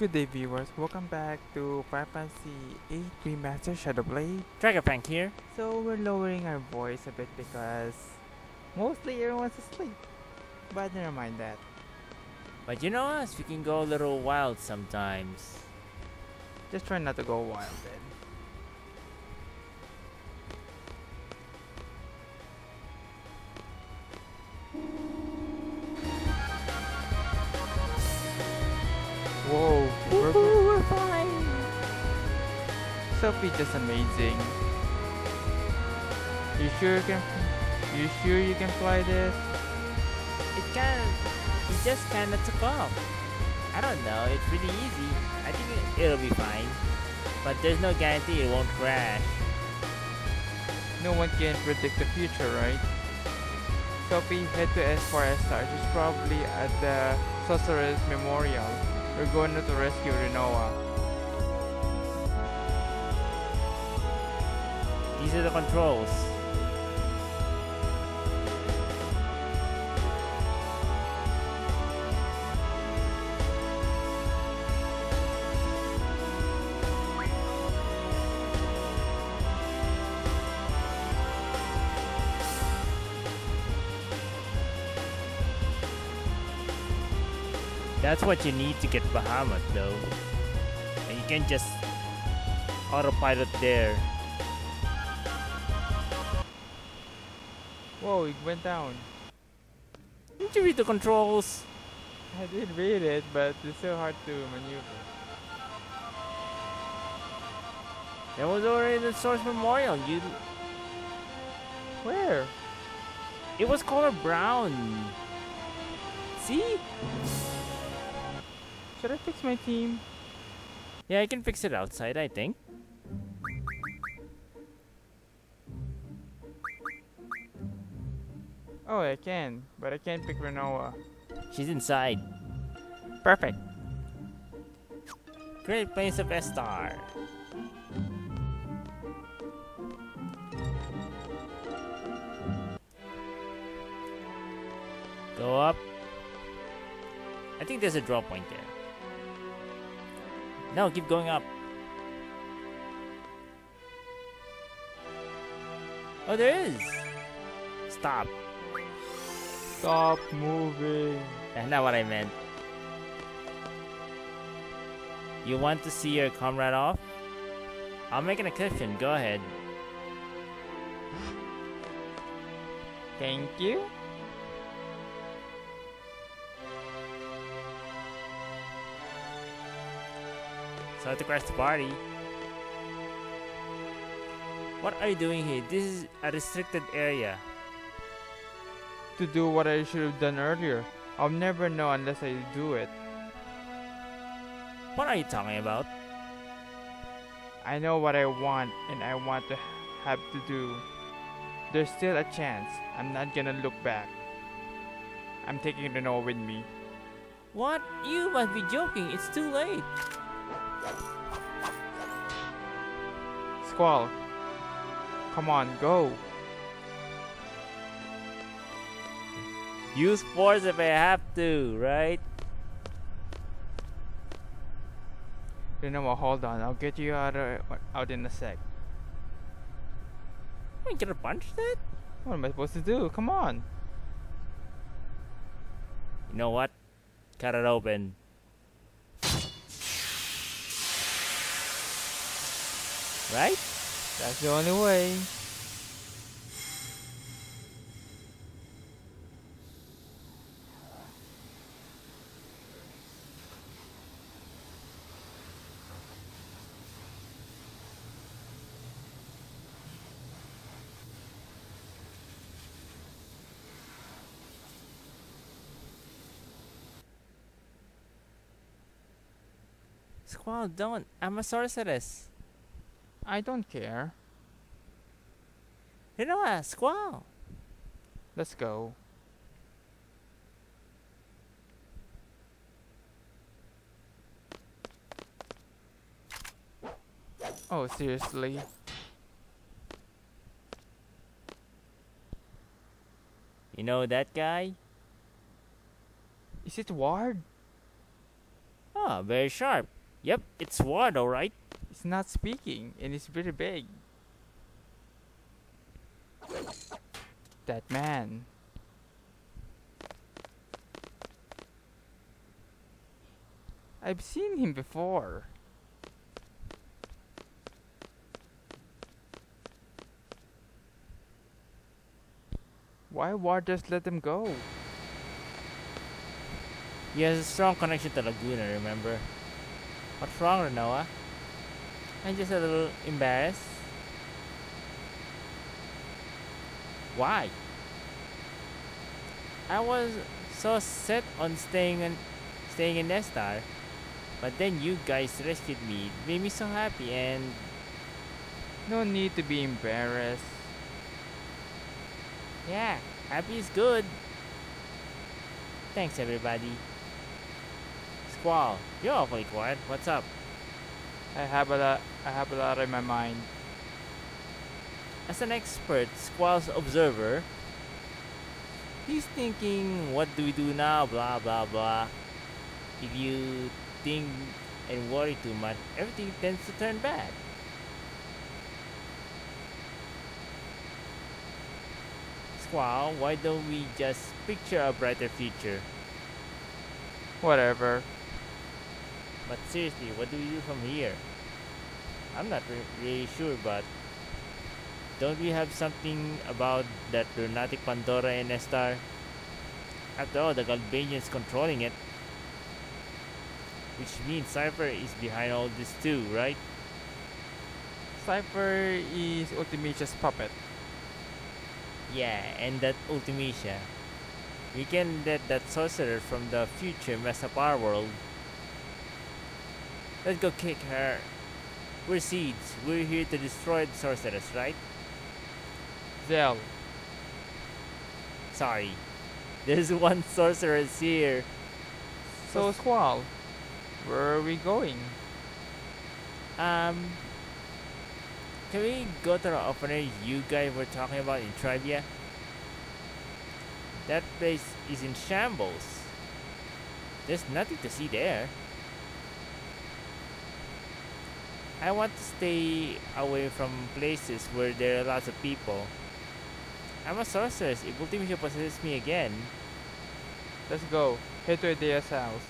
Good day viewers, welcome back to Final Fantasy 8 Remaster Shadowblade. Dragaprank here. So we're lowering our voice a bit because mostly everyone's asleep. But never mind that. But you know us, we can go a little wild sometimes. Just try not to go wild then. Sophie just amazing. You sure you can? You sure you can fly this? It kind of, it just kind of took off. I don't know, it's really easy. I think it, it'll be fine. But there's no guarantee it won't crash. No one can predict the future, right? Sophie, head to S4 Star. She's probably at the Sorcerer's Memorial. We're going to rescue Rinoa. These are the controls. That's what you need to get Bahamut though. And you can just autopilot there. Whoa, it went down. Did you read the controls? I did read it, but it's so hard to maneuver. That was already the source memorial. You, Where? it was color brown. See? Should I fix my team? Yeah, I can fix it outside. I think. Oh, I can, but I can't pick Rinoa. She's inside. Perfect. Great place of Esthar. Go up. I think there's a draw point there. No, keep going up. Oh, there is. Stop. Stop moving. That's not what I meant. You want to see your comrade off? I'll make an exception. Go ahead. Thank you. So to crash the party. What are you doing here? This is a restricted area. To do what I should have done earlier. I'll never know unless I do it. What are you talking about? I know what I want and I want to have to do. There's still a chance. I'm not gonna look back. I'm taking Rinoa with me. What? You must be joking. It's too late. Squall. Come on, go. Use force if I have to, right? You know what, hold on. I'll get you out, of, out in a sec. I'm gonna punch that? What am I supposed to do? Come on. You know what? Cut it open. Right? That's the only way. Squall, don't. I'm a sorceress. I don't care. You know what? Squall. Let's go. Oh, seriously? You know that guy? Is it Ward? Oh, Ah, very sharp. Yep, it's sword, alright. It's not speaking, and it's pretty big. That man. I've seen him before. Why Ward just let them go? He has a strong connection to Laguna, remember? What's wrong, Rinoa? I'm just a little embarrassed. Why? I was so set on staying in, staying in Nestar, but then you guys rescued me. It made me so happy, and No need to be embarrassed. yeah, happy is good. Thanks, everybody. Squall, you're awfully quiet. What's up? I have a lot. I have a lot in my mind. As an expert Squall's observer, he's thinking, what do we do now? Blah blah blah. If you think and worry too much, everything tends to turn bad. Squall, why don't we just picture a brighter future? Whatever. But seriously, what do we do from here? I'm not re- really sure, but don't we have something about that lunatic Pandora and Esthar? After all, the Galbadians controlling it. Which means Seifer is behind all this too, right? Seifer is Ultimecia's puppet. Yeah, and that Ultimecia. We can let that sorcerer from the future mess up our world. Let's go kick her. We're seeds. We're here to destroy the sorceress, right? Zell. Sorry. There's one sorceress here. So Squall, where are we going? Um. Can we go to the orphanage you guys were talking about in Trabia? That place is in shambles. There's nothing to see there. I want to stay away from places where there are lots of people. I'm a sorceress. If Ultimecia possesses me again, Let's go. Head to Edea's house.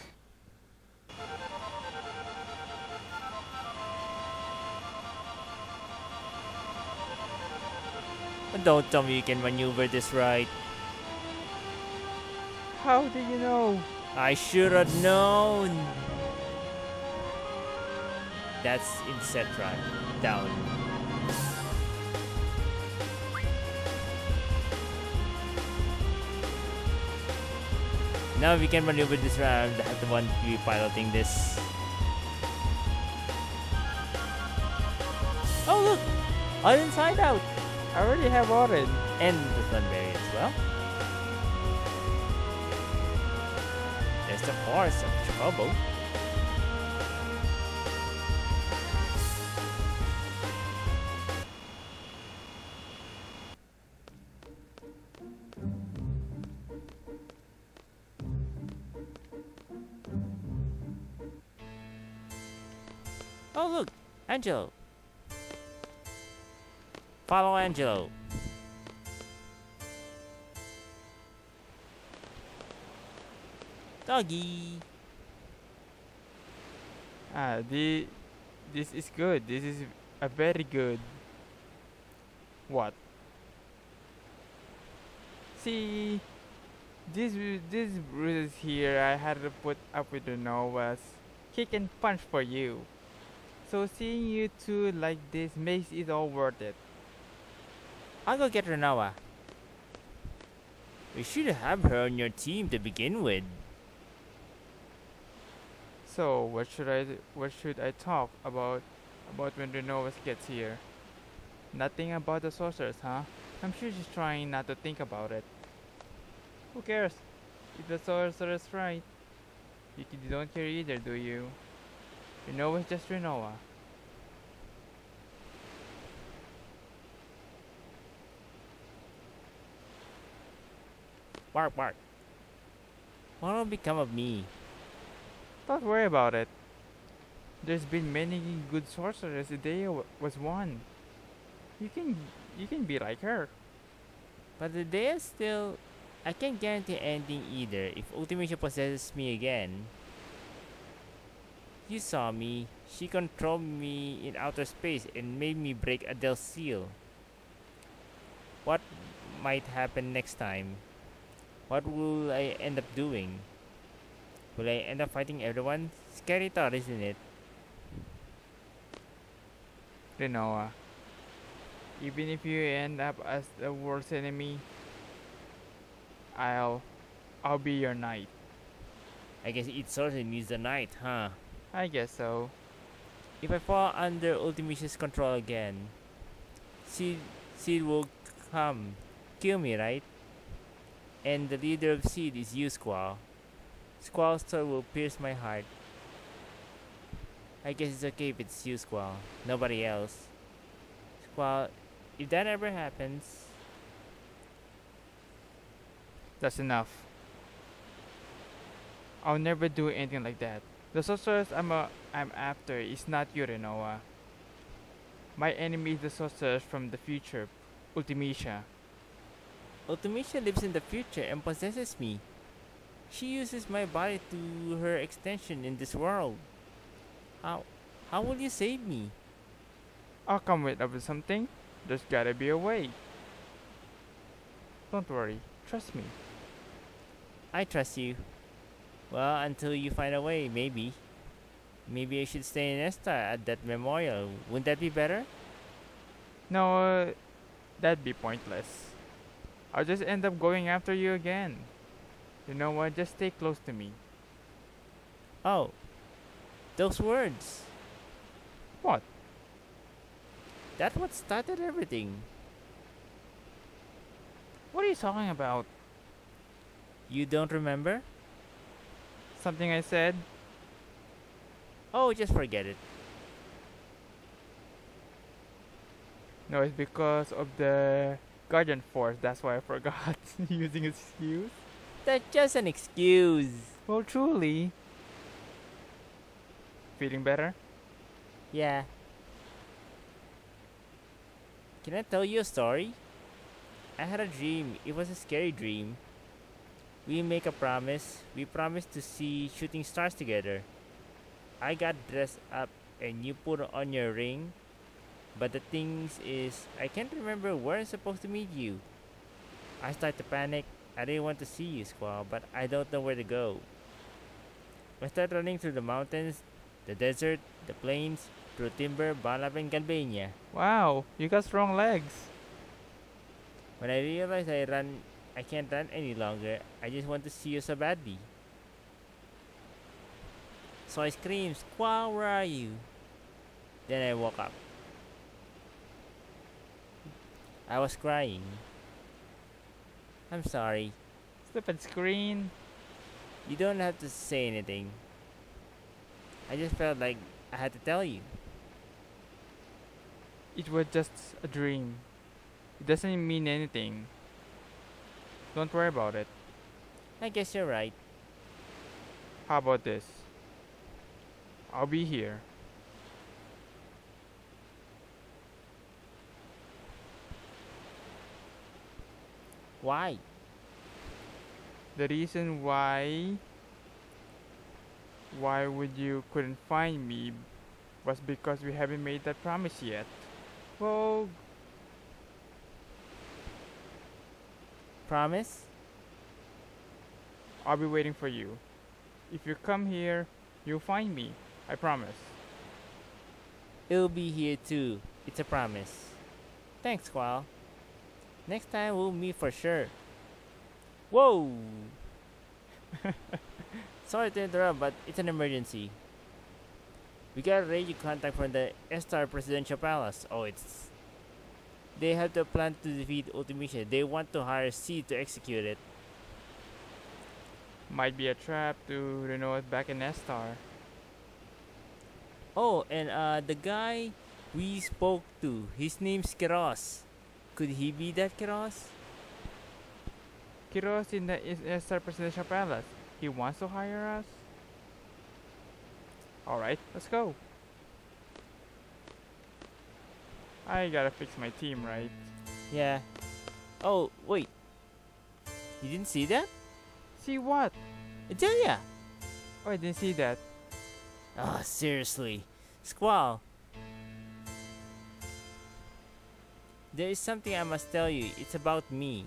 don't tell me you can maneuver this right. How do you know? I should have known. That's in Incetra. Down. Now we can maneuver this round. I'm the one be piloting this. Oh look! All inside out! I already have Orin. And the Thunberry as well. There's the forest of Chocobo. Angelo. Follow Angelo. Doggy. Ah, the this is good. This is a very good. What? See, this this here, I had to put up with the Novas. Kick and punch for you. So seeing you two like this makes it all worth it. I'll go get Rinoa. We should have her on your team to begin with. So what should I what should I talk about about when Novas gets here? Nothing about the sorcerers, huh? I'm sure she's trying not to think about it. Who cares? If the sorcerer's right, you don't care either, do you? Rinoa's just Rinoa. Bark, bark. What will become of me? Don't worry about it. There's been many good sorcerers. Edea wa- was one. You can you can be like her. But the day is still. I can't guarantee anything either if Ultimecia possesses me again. You saw me. She controlled me in outer space and made me break Adele's seal. What might happen next time? What will I end up doing? Will I end up fighting everyone? Scary thought, isn't it? Rinoa. Uh, even if you end up as the worst enemy, I'll I'll be your knight. I guess each sorcerer needs a knight, huh? I guess so. If I fall under Ultimecia's control again, Seed, Seed will come, kill me, right? And the leader of Seed is you, Squall. Squall's sword will pierce my heart. I guess it's okay if it's you, Squall. Nobody else. Squall, if that ever happens, That's enough. I'll never do anything like that. The sorceress I'm a, I'm after is not you, Rinoa. My enemy is the sorceress from the future, Ultimecia. Ultimacia lives in the future and possesses me. She uses my body to her extension in this world. How, how will you save me? I'll come with up with something. There's gotta be a way. Don't worry, trust me. I trust you. Well, until you find a way, maybe. Maybe I should stay in Esthar at that memorial. Wouldn't that be better? No, uh, that'd be pointless. I'll just end up going after you again. You know what? Just stay close to me. Oh, those words. What? That's what started everything. What are you talking about? You don't remember? Something I said? Oh, just forget it. No, it's because of the Guardian Force. That's why I forgot using excuse. That's just an excuse. Well, truly. Feeling better? Yeah. Can I tell you a story? I had a dream. It was a scary dream. We make a promise. We promise to see shooting stars together. I got dressed up and you put on your ring. But the thing is, I can't remember where I'm supposed to meet you. I start to panic. I didn't want to see you, Squall, but I don't know where to go. I start running through the mountains, the desert, the plains, through Timber, Balamb, and Galbadia. Wow, you got strong legs. When I realized I run, I can't run any longer, I just want to see you so badly. So I screamed, Squall, where are you? Then I woke up. I was crying. I'm sorry. Stupid screen. You don't have to say anything. I just felt like I had to tell you. It was just a dream. It doesn't mean anything. Don't worry about it. I guess you're right. How about this? I'll be here. Why? The reason why why would you couldn't find me was because we haven't made that promise yet. Well, Promise? I'll be waiting for you. If you come here, you'll find me. I promise. It'll be here too. It's a promise. Thanks, Squall. Next time we'll meet for sure. Whoa! Sorry to interrupt, but it's an emergency. We got a radio contact from the Esthar Presidential Palace. Oh, it's. They have the plan to defeat Ultimecia. They want to hire C to execute it. Might be a trap to renew it back in Esthar. Oh, and uh, the guy we spoke to, his name's Kiros. Could he be that Kiros? Kiros in the is- Esthar Presidential Palace. He wants to hire us? Alright, let's go. I gotta fix my team, right? Yeah. Oh, wait. You didn't see that? See what? Adelia! Oh, I didn't see that. Oh, seriously. Squall. There is something I must tell you. It's about me.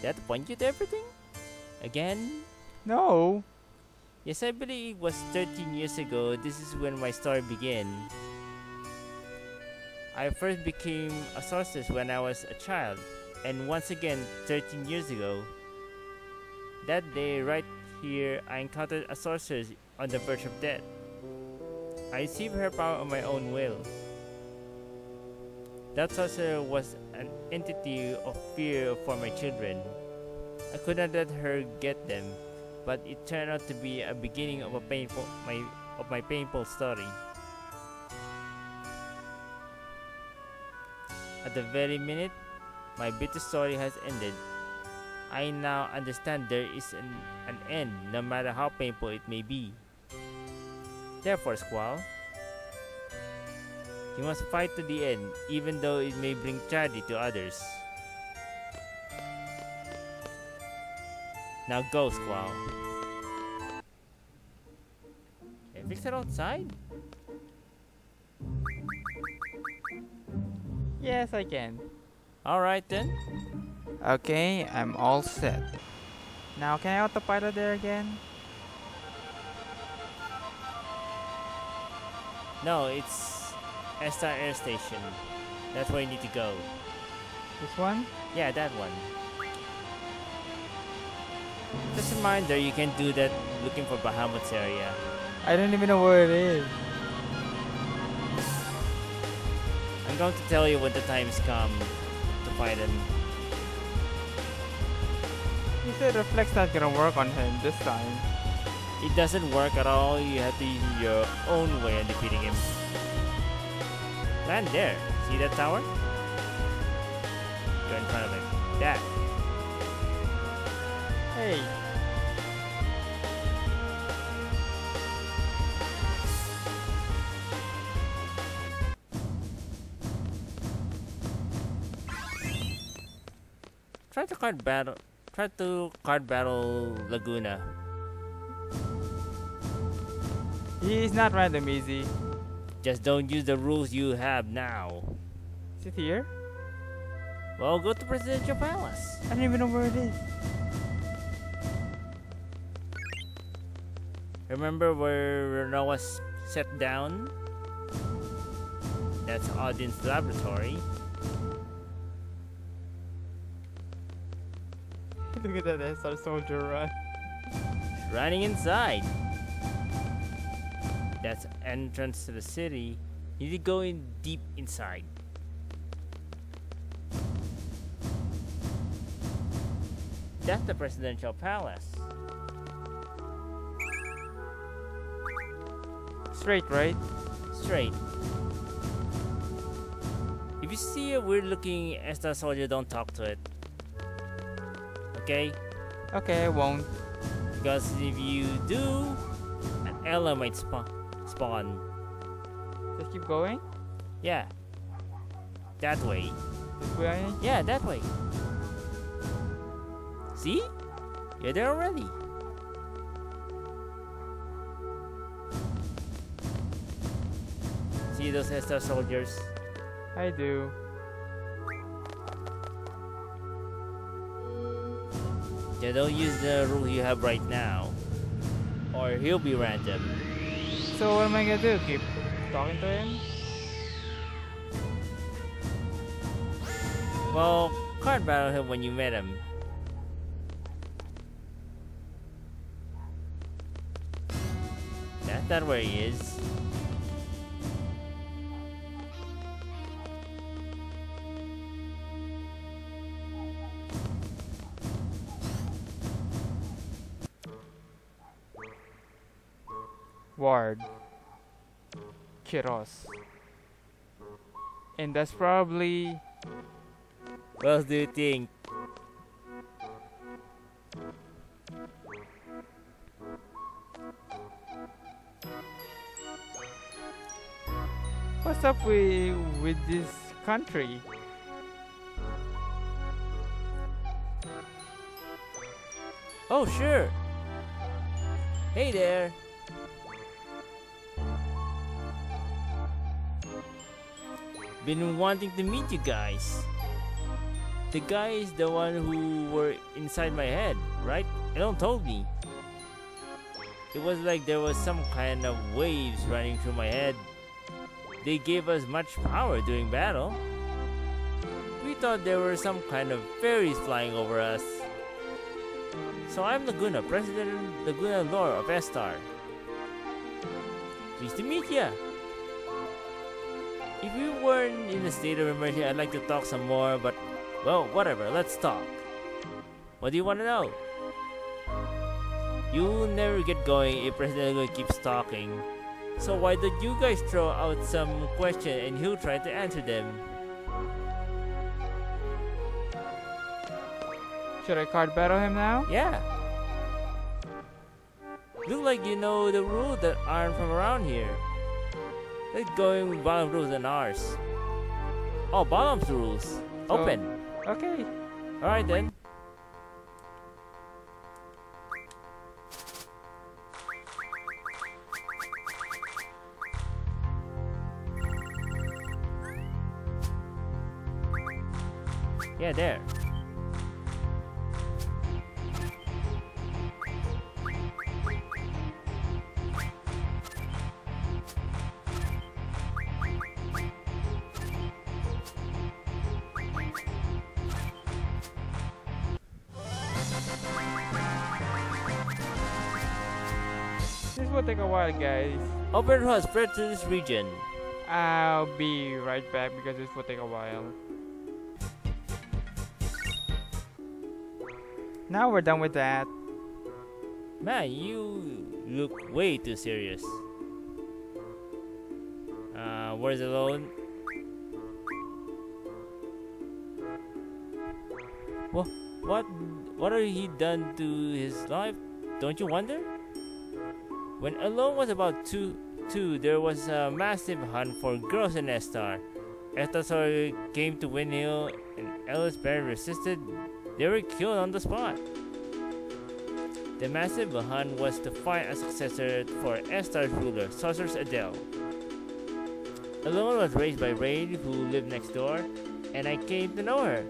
That point you to everything? Again? No! Yes, I believe it was 13 years ago. This is when my story began. I first became a sorceress when I was a child, and once again 13 years ago. That day, right here, I encountered a sorceress on the verge of death. I received her power on my own will. That sorcerer was an entity of fear for my children. I could not let her get them, but it turned out to be a beginning of a painful my of my painful story. At the very minute my bitter story has ended, I now understand there is an, an end no matter how painful it may be. Therefore, Squall, you must fight to the end, even though it may bring tragedy to others. Now go, Squall. I fix it outside? Yes, I can. Alright then. Okay, I'm all set. Now, can I autopilot there again? No, it's Esthar Air Station. That's where you need to go. This one? Yeah, that one. Just a reminder, you can do that looking for Bahamut's area. I don't even know where it is. Going to tell you when the times come to fight him. He said Reflect's not gonna work on him this time. It doesn't work at all, you have to use your own way of defeating him. Land there. See that tower? You're in front of it. That. Hey, card battle. Try to card battle Laguna. he's not random, easy. Just don't use the rules you have now. Is it here? Well, go to Presidential Palace. I don't even know where it is. Remember where Rinoa's set down? That's Odine's laboratory. Look at that SR soldier run. Running inside. That's entrance to the city. You need to go in deep inside. That's the presidential palace. Straight, right? Straight. If you see a weird looking Esthar soldier, don't talk to it. Okay? Okay, I won't. Because if you do, an Ella might spawn. spawn. Just keep going. Yeah. That way. This way. Yeah, that way. See? You're there already. See those Esthar soldiers? I do. Yeah, don't use the rule you have right now. Or he'll be random. So what am I gonna do? Keep talking to him? Well, card battle him when you met him. That's not where he is. Ward. Kiros. And that's probably What else do you think? What's up with with this country? Oh, sure. Hey there. Been wanting to meet you guys. The guy is the one who were inside my head, right? Ellone told me. It was like there was some kind of waves running through my head. They gave us much power during battle. We thought there were some kind of fairies flying over us. So I'm Laguna, President Laguna Loire of Esthar. Pleased to meet ya. If we weren't in a state of emergency, I'd like to talk some more, but well, whatever, let's talk. What do you want to know? You'll never get going if President Laguna keeps talking. So why don't you guys throw out some question and he'll try to answer them? Should I card battle him now? Yeah. Look like you know the rules that aren't from around here. Let's going with Balamb's rules and ours. Oh, Balamb's rules. Open. Okay. Alright then. Yeah, there. Will take a while, guys. Open has spread to this region. I'll be right back because this will take a while. Now we're done with that. Man, you look way too serious. Uh, where's Ellone? What? What? What have he done to his life? Don't you wonder? When Ellone was about two, two, there was a massive hunt for girls in Esthar. Esthar came to Winhill, and Ellis Barry resisted. They were killed on the spot. The massive hunt was to find a successor for Esthar's ruler, Sorceress Adele. Ellone was raised by Raid, who lived next door, and I came to know her.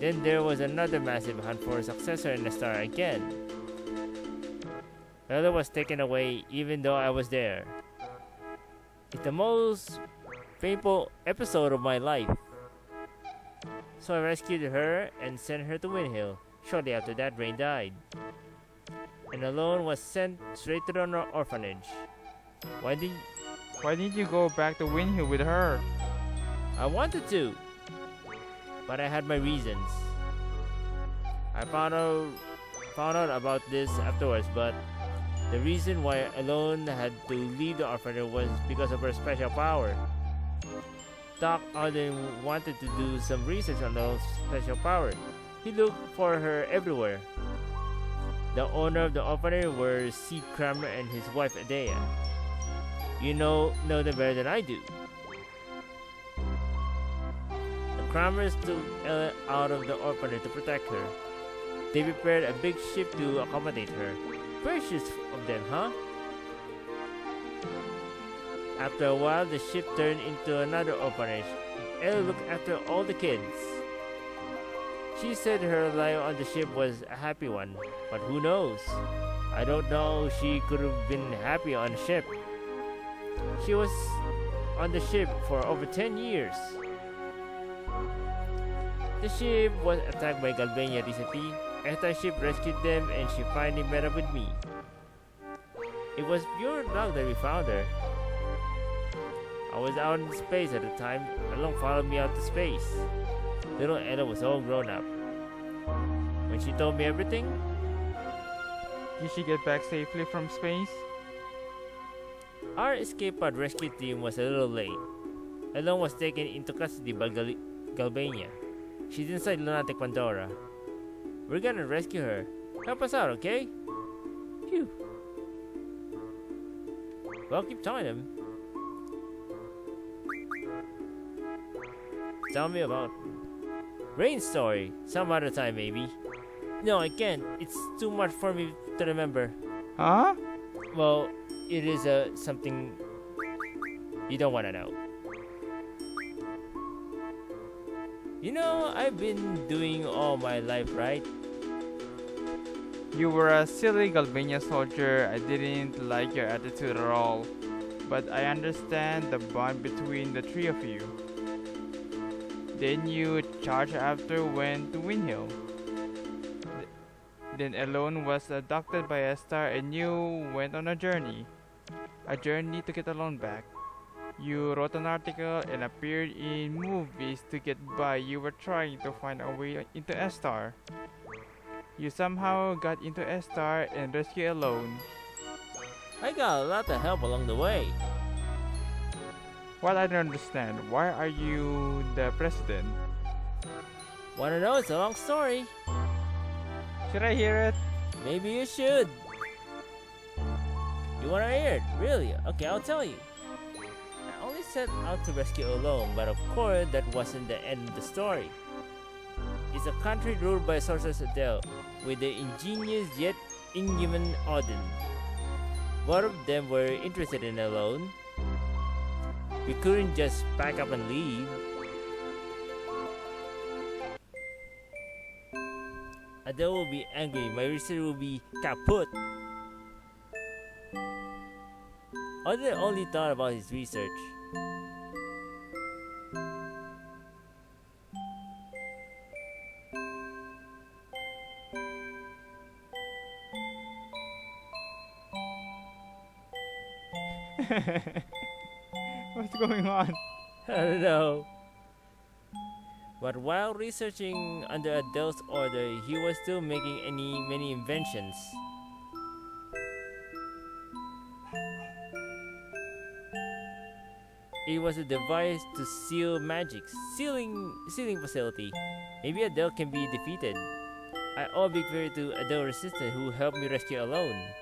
Then there was another massive hunt for a successor in Esthar again. Another was taken away even though I was there. It's the most painful episode of my life. So I rescued her and sent her to Winhill. Shortly after that, Raine died. And Ellone was sent straight to the orphanage. Why did Why didn't you go back to Winhill with her? I wanted to, but I had my reasons. I found out found out about this afterwards, but the reason why Ellone had to leave the orphanage was because of her special power. Doc Arden wanted to do some research on Ellone's special power. He looked for her everywhere. The owner of the orphanage were Cid Kramer and his wife Edea. You know know them better than I do. The Kramers took Ella out of the orphanage to protect her. They prepared a big ship to accommodate her. Precious of them, huh? After a while, the ship turned into another orphanage. Ella looked after all the kids. She said her life on the ship was a happy one, but who knows? I don't know she could have been happy on a ship. She was on the ship for over 10 years. The ship was attacked by Galbadia recently. After ship rescued them and she finally met up with me. It was pure luck that we found her. I was out in space at the time. Along followed me out to space. Little Ella was all grown up. When she told me everything, Did she get back safely from space? Our escape pod rescue team was a little late. Ellone was taken into custody by Gal- Galbadia. She's inside Lunatic Pandora. We're gonna rescue her. Help us out, okay? Phew. Well, keep telling him. Tell me about Raine's story. Some other time, maybe. No, I can't. It's too much for me to remember. Huh? Well, it is uh, something you don't want to know. You know, I've been doing all my life, right? You were a silly Galbadia soldier. I didn't like your attitude at all. But I understand the bond between the three of you. Then you charged after went to Winhill. Th- Then Ellone was abducted by Esthar and you went on a journey. A journey to get Ellone back. You wrote an article and appeared in movies to get by. You were trying to find a way into Esthar. You somehow got into Esthar and rescued Ellone. I got a lot of help along the way. What I don't understand, why are you the president? Wanna know? It's a long story. Should I hear it? Maybe you should. You wanna hear it? Really? Okay, I'll tell you. I only set out to rescue Ellone, but of course that wasn't the end of the story. It's a country ruled by Sorceress Adele, with the ingenious yet inhuman Odine. Both of them were interested in Ellone. We couldn't just pack up and leave. Adele will be angry, my research will be kaput. Odine only thought about his research. What's going on? I don't know. But while researching under Adele's order, he was still making any many inventions. It was a device to seal magic, sealing sealing facility. Maybe Adele can be defeated. I owe big favor to Adele Resistant who helped me rescue Ellone.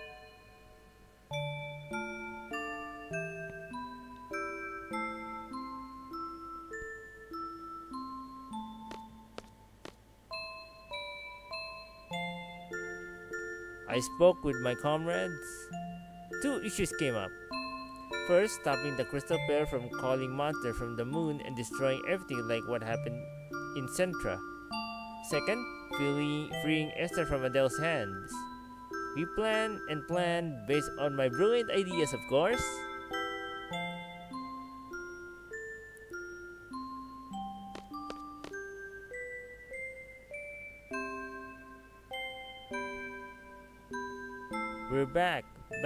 I spoke with my comrades. Two issues came up. First, stopping the crystal pair from calling monster from the moon and destroying everything like what happened in Centra. Second, freeing, freeing Esthar from Adele's hands. We planned and planned based on my brilliant ideas, of course.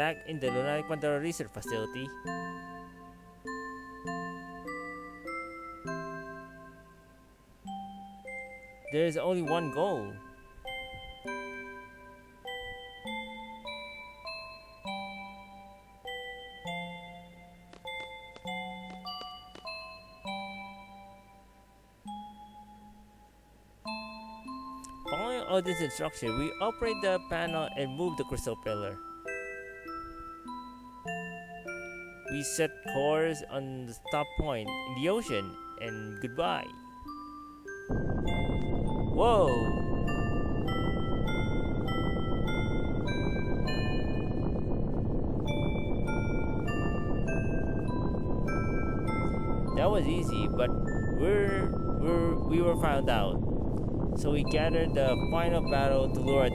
Back in the Lunar Pandora Research Facility. There is only one goal. Following all this instruction, we operate the panel and move the crystal pillar. We set course on the stop point in the ocean and goodbye. Whoa! That was easy, but we're, we're we were found out. So we gathered the final battle to lure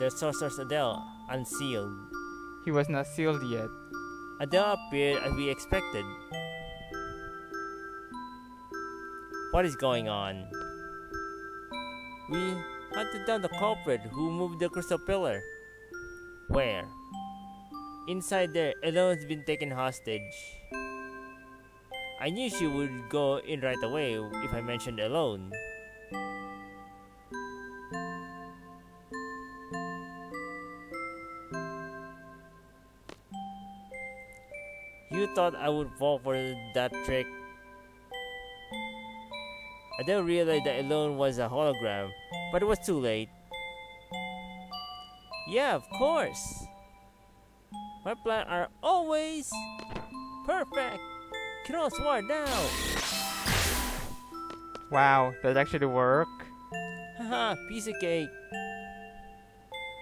The sorceress Adele unsealed. He was not sealed yet. Adele appeared as we expected. What is going on? We hunted down the culprit who moved the crystal pillar. Where? Inside there, Eleanor's been taken hostage. I knew she would go in right away if I mentioned Ellone. Thought I would fall for that trick. I then realized that Ellone was a hologram, but it was too late. Yeah, of course. My plans are always perfect. Cross war now. Wow, that actually work? Haha, piece of cake.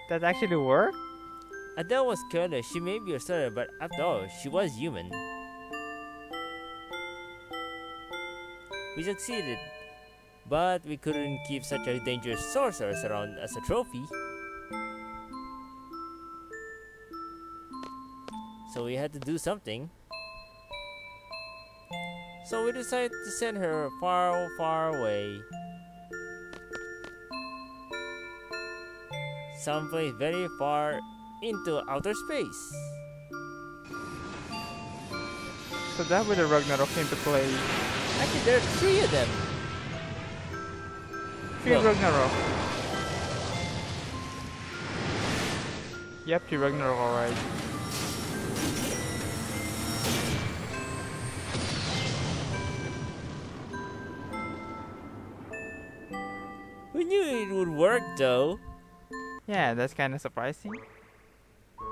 That actually work? Adel was careless. She may be a sorcerer, but after all, she was human. We succeeded, but we couldn't keep such a dangerous sorceress around as a trophy. So we had to do something. So we decided to send her far, far away. Someplace very far into outer space. So that where the Ragnarok came to play. Actually, there are three of them. Three Ragnarok. Yep, three Ragnarok alright. We knew it would work though. Yeah, that's kinda surprising.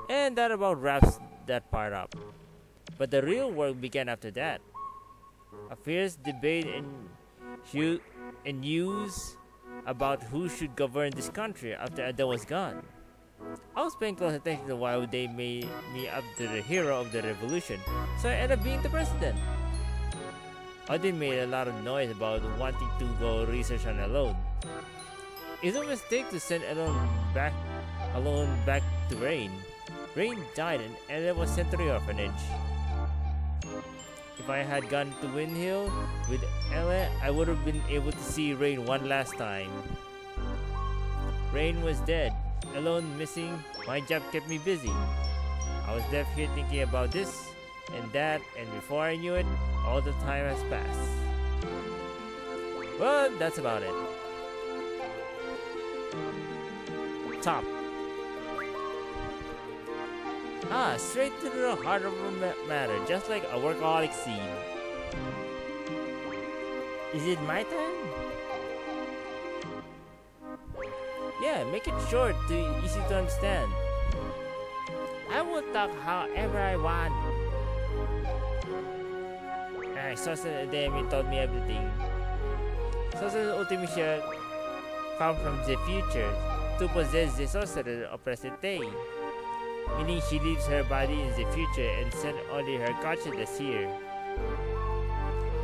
And that about wraps that part up. But the real work began after that. A fierce debate and hu- and news about who should govern this country after Adel was gone. I was paying close attention while they made me up to the hero of the revolution, so I ended up being the president. Odine made a lot of noise about wanting to go research on Ellone. It's a mistake to send Ellone back Ellone back to Raine. Raine died and Ella was sent to the orphanage. If I had gone to Winhill with Ella, I would have been able to see Raine one last time. Raine was dead, Ellone, missing. My job kept me busy. I was left here thinking about this and that, and before I knew it, all the time has passed. Well, that's about it. Top. Ah, straight to the heart of the ma- matter, just like a workaholic scene. Is it my turn? Yeah, make it short to easy to understand. I will talk however I want. Ah, Sorcerer Academy told me everything. Sorcerer Ultimecia come from the future to possess the sorcerer of present day meaning she leaves her body in the future and sends only her consciousness here.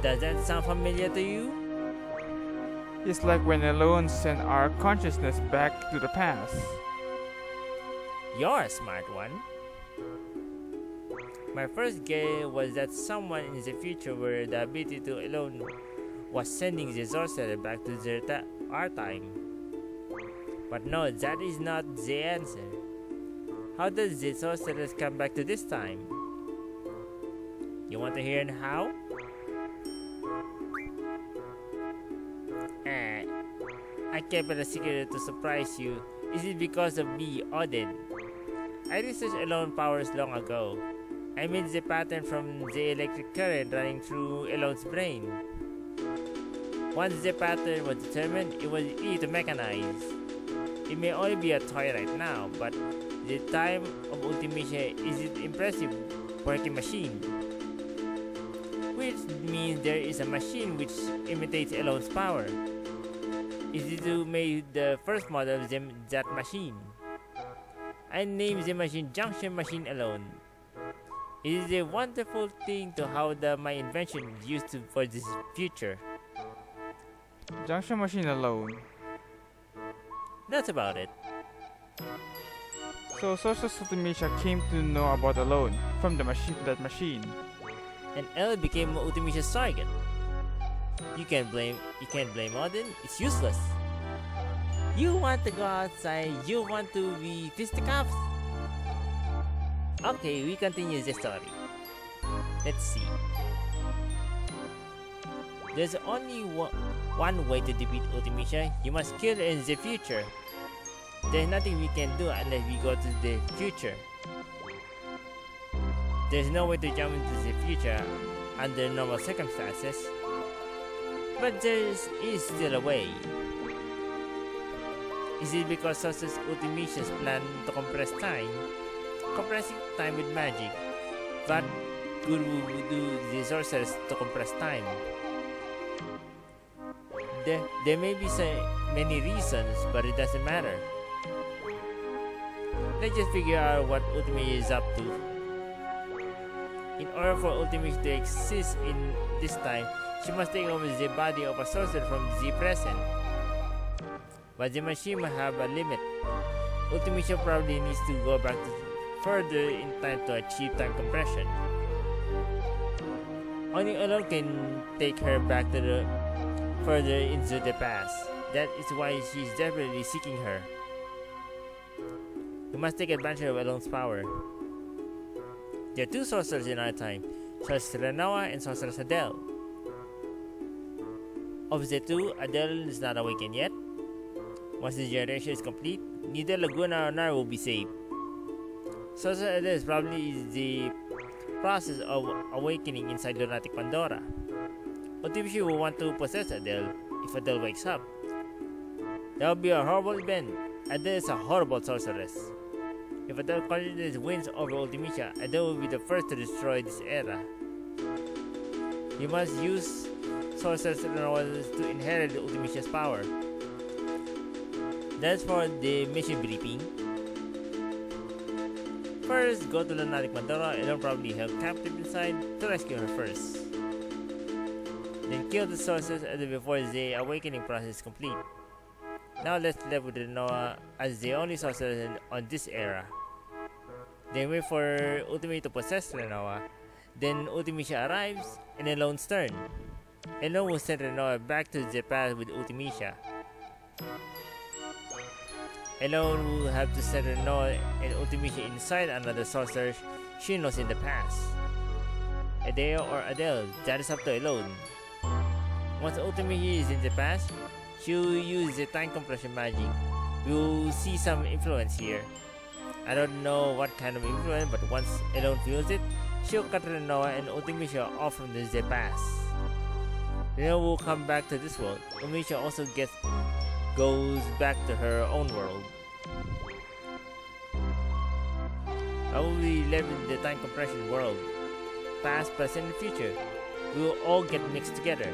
Does that sound familiar to you? It's like when Ellone send our consciousness back to the past. You're a smart one. My first guess was that someone in the future where the ability to Ellone was sending the sorcerer back to their our time. But no, that is not the answer. How does the sorceress come back to this time? You want to hear how? Eh, I kept it a secret to surprise you. Is it because of me, Odine? I researched Ellone powers long ago. I made the pattern from the electric current running through Ellone's brain. Once the pattern was determined, it was easy to mechanize. It may only be a toy right now, but the time of Ultimecia is an impressive working machine. Which means there is a machine which imitates Ellone's power. Easy to make the first model of them, that machine. I named the machine Junction Machine Ellone. It is a wonderful thing to how the, my invention is used to, for this future. Junction machine Ellone. That's about it. So Sorceress Ultimecia came to know about Ellone from the machine to that machine. and Ella became Ultimecia's target. You can't blame you can't blame Odine, it's useless. You want to go outside, you want to be fisticuffs. Okay, we continue the story. Let's see. There's only one, one way to defeat Ultimecia. You must kill her in the future. There's nothing we can do unless we go to the future. There's no way to jump into the future under normal circumstances, but there is still a way. Is it because Sorceress Ultimecia's plan to compress time? compressing time with magic. What good would do the sorcerers to compress time? There, there may be many reasons, but it doesn't matter. Let's just figure out what Ultimecia is up to. In order for Ultimecia to exist in this time, she must take over the body of a sorcerer from the present. But the machine must have a limit. Ultimecia probably needs to go back to further in time to achieve time compression. Only Ellone can take her back to the further into the past. That is why she is desperately seeking her. Must take advantage of Ellone's power. There are two sorcerers in our time, Sorceress Rinoa and Sorceress Adel. Of the two, Adel is not awakened yet. Once the generation is complete, neither Laguna nor Nar will be saved. Sorceress Adel is probably the process of awakening inside Lunatic Pandora. Ultimately, will want to possess Adel if Adel wakes up. That would be a horrible event. Adel is a horrible sorceress. If Adel Cardenas wins over Ultimecia, Adel will be the first to destroy this era. You must use sorcerers to inherit Ultimecia's power. That's for the mission briefing. First, go to Lunatic Pandora and I'll probably held captive inside to rescue her first. Then kill the sorcerers before the awakening process is complete. Now let's level the Noah as the only sorcerer on this era. Then wait for Ultimecia to possess Rinoa. Then Ultimecia arrives and Ellone's turn. Ellone will send Rinoa back to the past with Ultimecia. Ellone will have to send Rinoa and Ultimecia inside another sorcerer she knows in the past. Adel or Adele, that is up to Elone. Once Ultimecia is in the past, will use the time compression magic. Will see some influence here. I don't know what kind of influence, but once Ellone feels it, she'll cut Rinoa and Ultimecia off from the past. Rinoa will come back to this world. Ultimecia also gets goes back to her own world. I will be in the time compression world. Past, present, and future. We will all get mixed together.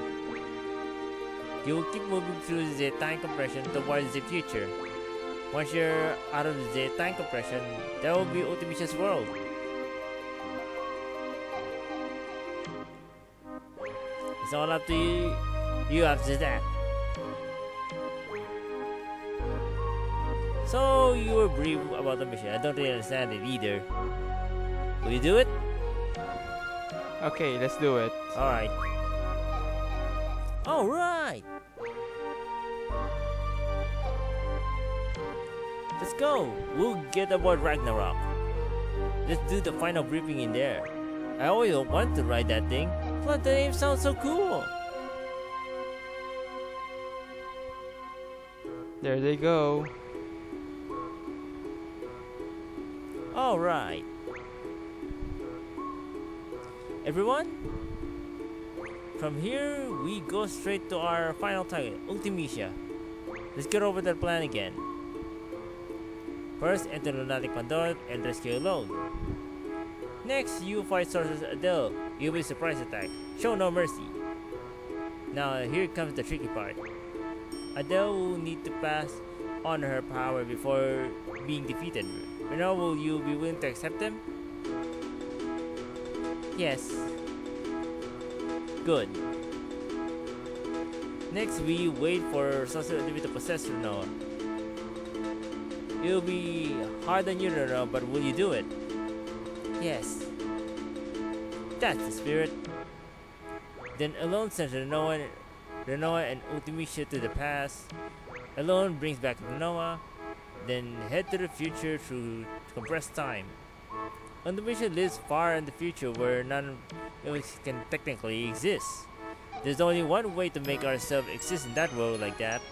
You will keep moving through the time compression towards the future. Once you're out of the time compression, that will be Ultimecia's world. It's all up to you, you after that. So you were brief about the mission. I don't really understand it either. Will you do it? Okay, let's do it. Alright. Alright! Go! We'll get aboard Ragnarok. Let's do the final briefing in there. I always wanted to ride that thing. Plus the name sounds so cool. There they go. Alright. Everyone, from here we go straight to our final target, Ultimecia. Let's get over that plan again. First, enter the Lunatic Pandora and rescue Ellone. Next, you fight Sorceress Adel. You'll be surprise attack. Show no mercy. Now, here comes the tricky part. Adel will need to pass on her power before being defeated. Now, will you be willing to accept them? Yes. Good. Next, we wait for Sorcerer Adel to possess Rinoa. It'll be hard on you, Rinoa, but will you do it? Yes. That's the spirit. Then Ellone sends Rinoa, Rinoa and Ultimecia to the past. Ellone brings back Rinoa, then head to the future through compressed time. Ultimecia lives far in the future where none of us can technically exist. There's only one way to make ourselves exist in that world like that.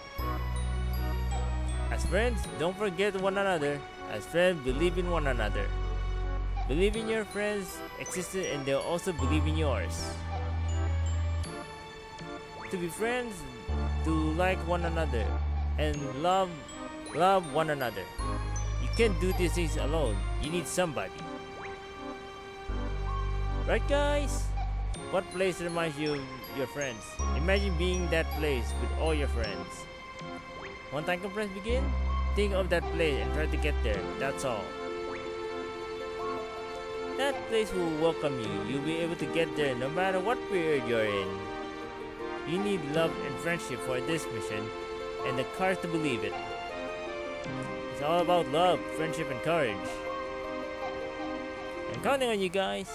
Friends, don't forget one another. As friends, believe in one another. Believe in your friends' existence and they'll also believe in yours. To be friends, to like one another and love love one another. You can't do these things alone. You need somebody. Right, guys? What place reminds you of your friends? Imagine being that place with all your friends. When time compress begin, think of that place and try to get there. That's all. That place will welcome you. You'll be able to get there no matter what period you're in. You need love and friendship for this mission, and the courage to believe it. It's all about love, friendship, and courage. I'm counting on you guys.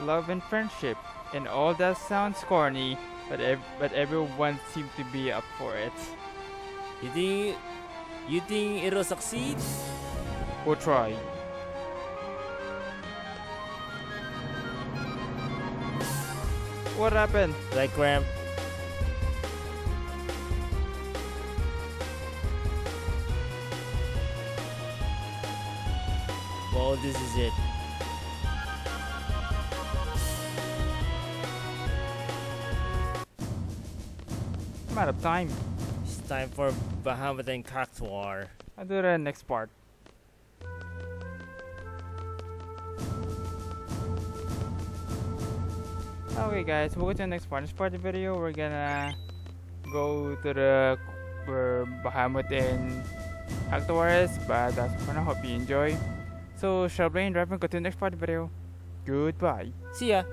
Love and friendship. And all that sounds corny, but ev- but everyone seems to be up for it. You think you think it'll succeed? We'll try. What happened? Like cramp. Well, this is it. I'm out of time. It's time for Bahamut and Cactuar. I'll do the next part. Okay guys, we'll go to the next part. This part of the video, we're gonna go to the uh, where Bahamut and Cactuar is, but that's for now. Hope you enjoy. So, shall Brain Drive and go to the next part of the video. Goodbye. See ya.